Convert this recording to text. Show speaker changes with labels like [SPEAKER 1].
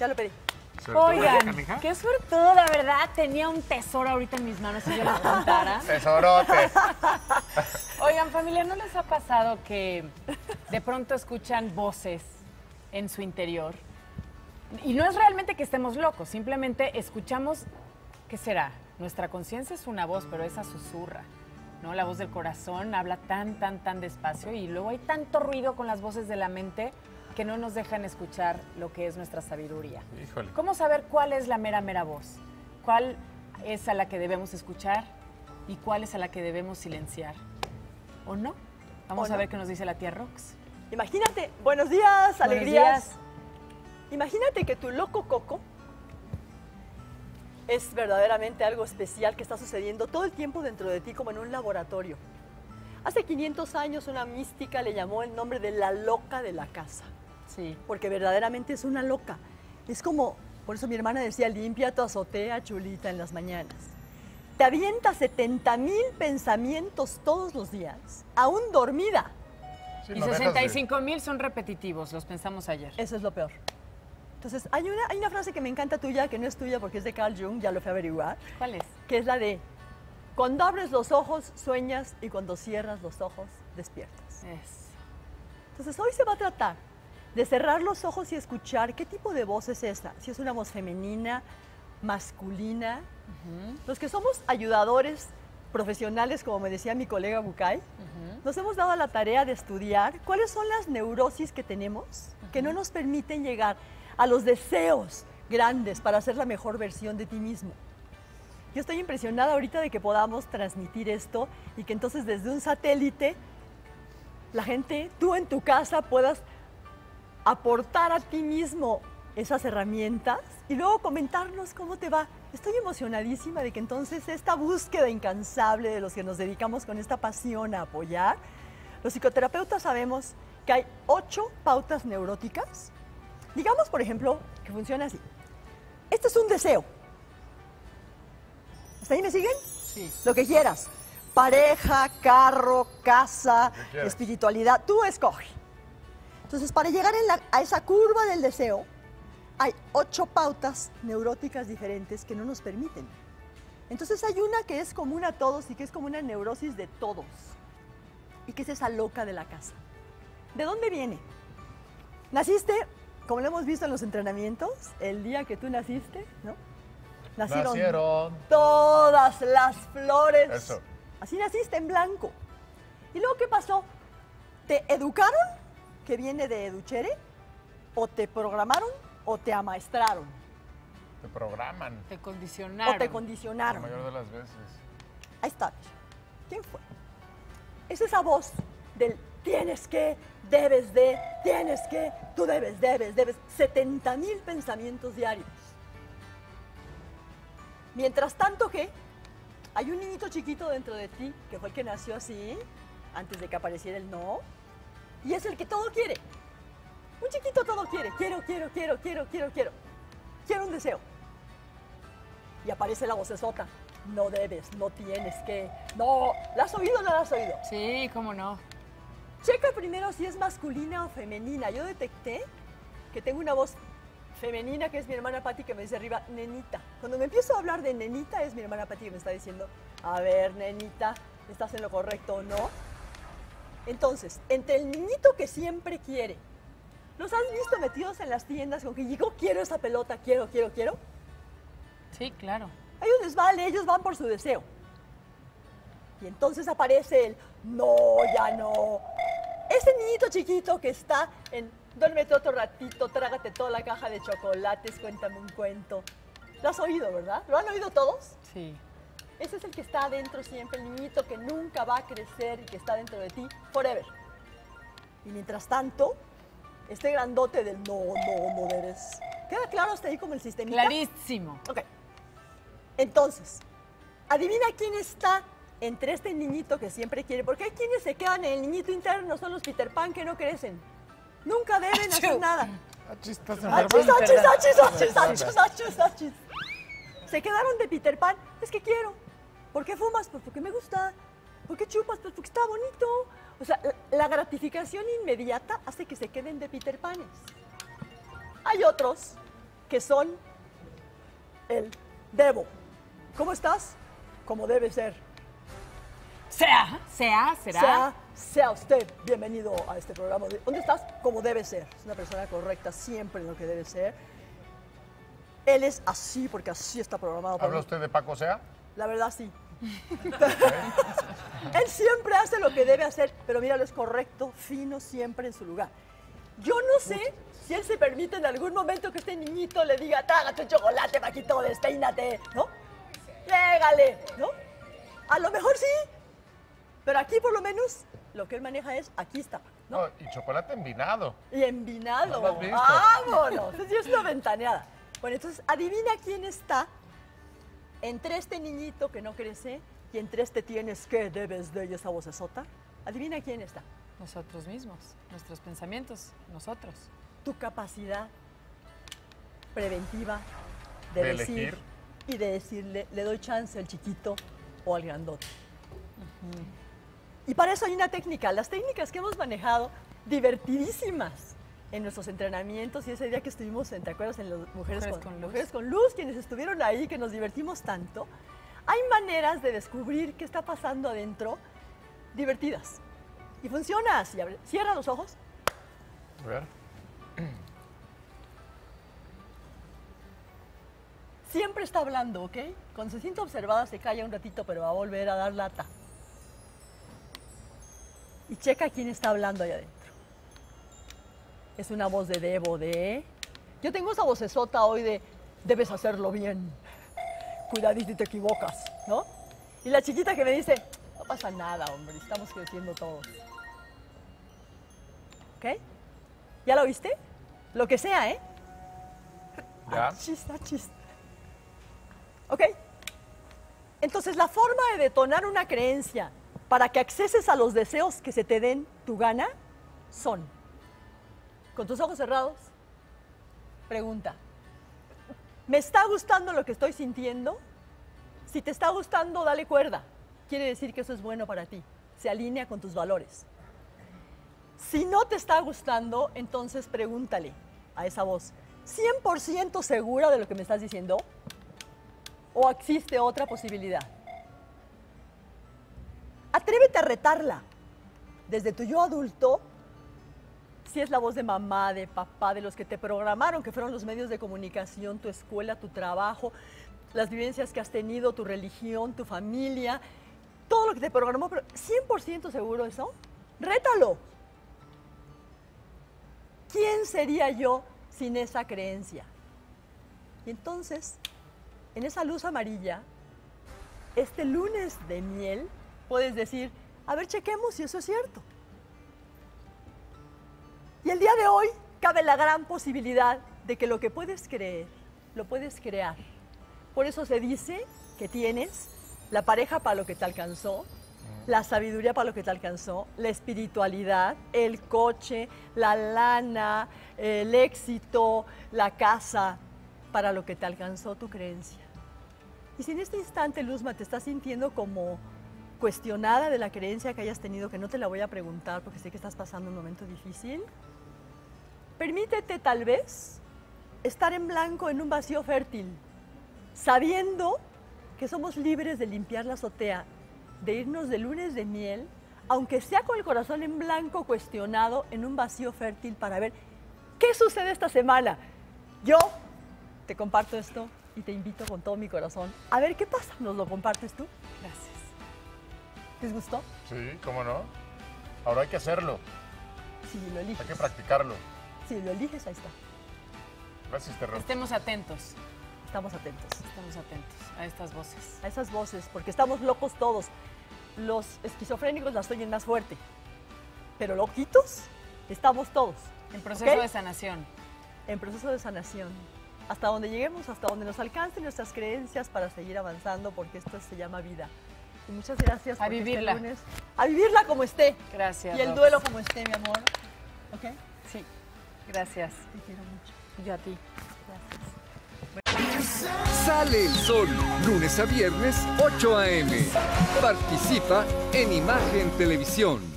[SPEAKER 1] Ya lo pedí.
[SPEAKER 2] Oigan, qué suertuda, ¿verdad? Tenía un tesoro ahorita en mis manos si yo les contara.
[SPEAKER 3] Tesorote.
[SPEAKER 2] Oigan, familia, ¿no les ha pasado que de pronto escuchan voces en su interior? Y no es realmente que estemos locos, simplemente escuchamos, ¿qué será? Nuestra conciencia es una voz, pero esa susurra, ¿no? La voz del corazón habla tan, tan, tan despacio y luego hay tanto ruido con las voces de la mente que no nos dejan escuchar lo que es nuestra sabiduría.
[SPEAKER 3] Híjole.
[SPEAKER 2] ¿Cómo saber cuál es la mera, mera voz? ¿Cuál es a la que debemos escuchar y cuál es a la que debemos silenciar? ¿O no? Vamos
[SPEAKER 1] ¿O
[SPEAKER 2] a
[SPEAKER 1] no?
[SPEAKER 2] ver qué nos dice la tía Rox.
[SPEAKER 1] Imagínate, buenos días, alegrías.
[SPEAKER 2] días.
[SPEAKER 1] Imagínate que tu loco coco es verdaderamente algo especial que está sucediendo todo el tiempo dentro de ti como en un laboratorio. Hace 500 años una mística le llamó el nombre de la loca de la casa,
[SPEAKER 2] Sí.
[SPEAKER 1] porque verdaderamente es una loca. Es como, por eso mi hermana decía, limpia tu azotea, chulita, en las mañanas. Te avienta 70 mil pensamientos todos los días, aún dormida.
[SPEAKER 3] Sí,
[SPEAKER 2] Y
[SPEAKER 3] no dejas de-
[SPEAKER 2] 65 mil son repetitivos, los pensamos ayer.
[SPEAKER 1] Eso es lo peor. Entonces, hay una, hay una frase que me encanta tuya, que no es tuya porque es de Carl Jung, ya lo fui a averiguar,
[SPEAKER 2] ¿Cuál es?
[SPEAKER 1] que es la de, cuando abres los ojos, sueñas y cuando cierras los ojos, despiertas.
[SPEAKER 2] Es.
[SPEAKER 1] Entonces, hoy se va a tratar de cerrar los ojos y escuchar qué tipo de voz es esta. Si es una voz femenina, masculina. Los que somos ayudadores profesionales, como me decía mi colega Bucay, nos hemos dado la tarea de estudiar cuáles son las neurosis que tenemos que no nos permiten llegar a los deseos grandes para ser la mejor versión de ti mismo. Yo estoy impresionada ahorita de que podamos transmitir esto y que entonces desde un satélite la gente, tú en tu casa puedas aportar a ti mismo esas herramientas y luego comentarnos cómo te va. Estoy emocionadísima de que entonces esta búsqueda incansable de los que nos dedicamos con esta pasión a apoyar, los psicoterapeutas sabemos que hay ocho pautas neuróticas. Digamos, por ejemplo, que funciona así. Este es un deseo. ¿Hasta ahí me siguen?
[SPEAKER 2] Sí.
[SPEAKER 1] Lo que quieras. Pareja, carro, casa, espiritualidad. Tú escoge. Entonces, para llegar en la- a esa curva del deseo, hay ocho pautas neuróticas diferentes que no nos permiten. Entonces, hay una que es común a todos y que es como una neurosis de todos. Y que es esa loca de la casa. ¿De dónde viene? Naciste, como lo hemos visto en los entrenamientos, el día que tú naciste, ¿no?
[SPEAKER 3] Nacieron.
[SPEAKER 1] todas las flores.
[SPEAKER 3] Eso.
[SPEAKER 1] Así naciste en blanco. ¿Y luego qué pasó? ¿Te educaron, que viene de educhere? ¿O te programaron o te amaestraron?
[SPEAKER 3] Te programan.
[SPEAKER 2] Te
[SPEAKER 1] ¿O
[SPEAKER 2] condicionaron.
[SPEAKER 1] te
[SPEAKER 3] La
[SPEAKER 1] condicionaron?
[SPEAKER 3] mayor de las veces.
[SPEAKER 1] Ahí está. ¿Quién fue? Es esa voz del tienes que, debes de, tienes que, tú debes, debes, debes. 70 mil pensamientos diarios. Mientras tanto que hay un niñito chiquito dentro de ti que fue el que nació así, antes de que apareciera el no, y es el que todo quiere. Un chiquito todo quiere. Quiero, quiero, quiero, quiero, quiero, quiero. Quiero un deseo. Y aparece la vocesota. No debes, no tienes que. No, ¿la has oído o no la has oído?
[SPEAKER 2] Sí, cómo no.
[SPEAKER 1] Checa primero si es masculina o femenina. Yo detecté que tengo una voz femenina, que es mi hermana Patti, que me dice arriba, nenita. Cuando me empiezo a hablar de nenita, es mi hermana Patti que me está diciendo, a ver, nenita, ¿estás en lo correcto o no? Entonces, entre el niñito que siempre quiere, ¿los has visto metidos en las tiendas con que digo, quiero esa pelota, quiero, quiero, quiero?
[SPEAKER 2] Sí, claro.
[SPEAKER 1] A ellos les vale, ellos van por su deseo. Y entonces aparece el no, ya no. Ese niñito chiquito que está en duérmete otro ratito, trágate toda la caja de chocolates, cuéntame un cuento. Lo has oído, ¿verdad? ¿Lo han oído todos?
[SPEAKER 2] Sí.
[SPEAKER 1] Ese es el que está adentro siempre, el niñito que nunca va a crecer y que está dentro de ti forever. Y mientras tanto, este grandote del no, no, no eres. ¿Queda claro hasta ahí como el sistemita?
[SPEAKER 2] Clarísimo.
[SPEAKER 1] Ok. Entonces, adivina quién está entre este niñito que siempre quiere, porque hay quienes se quedan en el niñito interno, son los Peter Pan que no crecen. Nunca deben hacer nada. Achis, achis, achis, achis, achis, achis, achis. Se quedaron de Peter Pan. Es que quiero. ¿Por qué fumas? Pues porque me gusta. ¿Por qué chupas? Pues porque está bonito. O sea, la- gratificación inmediata hace que se queden de Peter Panes. Hay otros que son el debo. ¿Cómo estás? Como debe ser.
[SPEAKER 2] Sea, sea, será.
[SPEAKER 1] Sea, sea usted bienvenido a este programa. ¿Dónde estás? Como debe ser. Es una persona correcta siempre en lo que debe ser. Él es así porque así está programado.
[SPEAKER 3] ¿Habla usted de Paco Sea?
[SPEAKER 1] La verdad sí. Él siempre hace lo que debe hacer, pero mira, lo es correcto, fino, siempre en su lugar. Yo no sé si él se permite en algún momento que este niñito le diga, trágate chocolate, Paquito, despeínate, ¿no? Légale, ¿no? A lo mejor sí, pero aquí por lo menos lo que él maneja es, aquí está, ¿no?
[SPEAKER 3] y chocolate envinado.
[SPEAKER 1] Y envinado. Vámonos. Entonces es una ventaneada. Bueno, entonces adivina quién está entre este niñito que no crece y entre este tienes que debes de y esa vocesota. Adivina quién está.
[SPEAKER 2] Nosotros mismos, nuestros pensamientos, nosotros.
[SPEAKER 1] Tu capacidad preventiva de, decir y de decirle, le doy chance al chiquito o al grandote. Y para eso hay una técnica. Las técnicas que hemos manejado, divertidísimas en nuestros entrenamientos y ese día que estuvimos, ¿te acuerdas? En los Mujeres, con, Mujeres con Luz, quienes estuvieron ahí, que nos divertimos tanto. Hay maneras de descubrir qué está pasando adentro divertidas. Y funciona así. Cierra los ojos.
[SPEAKER 3] A ver.
[SPEAKER 1] Siempre está hablando, ¿ok? Cuando se siente observada se calla un ratito, pero va a volver a dar lata. Y checa quién está hablando ahí adentro. Es una voz de debo, de... Yo tengo esa vocesota hoy de debes hacerlo bien. Cuidadito y te equivocas, ¿no? Y la chiquita que me dice, no pasa nada, hombre, estamos creciendo todos. ¿Ok? ¿Ya lo viste? Lo que sea, ¿eh?
[SPEAKER 3] Ya.
[SPEAKER 1] Achis, achis. ¿Ok? Entonces, la forma de detonar una creencia para que acceses a los deseos que se te den tu gana son, con tus ojos cerrados, pregunta, ¿me está gustando lo que estoy sintiendo? Si te está gustando, dale cuerda. Quiere decir que eso es bueno para ti. Se alinea con tus valores. Si no te está gustando, entonces pregúntale a esa voz, ¿100% segura de lo que me estás diciendo? ¿O existe otra posibilidad? Atrévete a retarla. Desde tu yo adulto, si es la voz de mamá, de papá, de los que te programaron, que fueron los medios de comunicación, tu escuela, tu trabajo, las vivencias que has tenido, tu religión, tu familia, todo lo que te programó, pero 100% seguro eso, rétalo. ¿Quién sería yo sin esa creencia? Y entonces, en esa luz amarilla, este lunes de miel, puedes decir, a ver, chequemos si eso es cierto. Y el día de hoy cabe la gran posibilidad de que lo que puedes creer, lo puedes crear. Por eso se dice que tienes la pareja para lo que te alcanzó, la sabiduría para lo que te alcanzó, la espiritualidad, el coche, la lana, el éxito, la casa, para lo que te alcanzó tu creencia. Y si en este instante, Luzma, te estás sintiendo como cuestionada de la creencia que hayas tenido, que no te la voy a preguntar porque sé que estás pasando un momento difícil, permítete tal vez estar en blanco en un vacío fértil, sabiendo que somos libres de limpiar la azotea, de irnos de lunes de miel, aunque sea con el corazón en blanco cuestionado en un vacío fértil para ver qué sucede esta semana. Yo te comparto esto y te invito con todo mi corazón a ver qué pasa. ¿Nos lo compartes tú?
[SPEAKER 2] Gracias.
[SPEAKER 1] ¿Les gustó?
[SPEAKER 3] Sí, ¿cómo no? Ahora hay que hacerlo.
[SPEAKER 1] Sí, lo eliges.
[SPEAKER 3] Hay que practicarlo.
[SPEAKER 1] Sí, lo eliges, ahí está.
[SPEAKER 3] Gracias, Terror.
[SPEAKER 2] Estemos atentos.
[SPEAKER 1] Estamos atentos.
[SPEAKER 2] Estamos atentos a estas voces.
[SPEAKER 1] A esas voces, porque estamos locos todos. Los esquizofrénicos las oyen más fuerte, pero loquitos estamos todos.
[SPEAKER 2] En proceso de sanación.
[SPEAKER 1] En proceso de sanación. Hasta donde lleguemos, hasta donde nos alcancen nuestras creencias para seguir avanzando, porque esto se llama vida. Y muchas gracias
[SPEAKER 2] a
[SPEAKER 1] por
[SPEAKER 2] vivirla.
[SPEAKER 1] Este lunes. A vivirla como esté.
[SPEAKER 2] Gracias.
[SPEAKER 1] Y el duelo como esté, mi amor. ¿Ok?
[SPEAKER 2] Sí. Gracias.
[SPEAKER 1] Te quiero mucho.
[SPEAKER 2] Yo a ti.
[SPEAKER 1] Gracias.
[SPEAKER 4] Sale el sol, lunes a viernes, 8 a.m. Participa en Imagen Televisión.